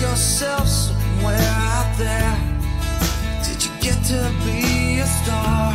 yourself somewhere out there? Did you get to be a star?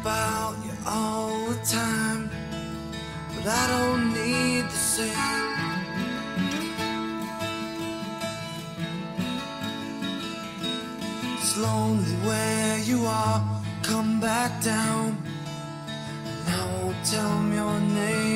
about you all the time, but I don't need the same. It's lonely where you are, come back down. and I won't tell me your name.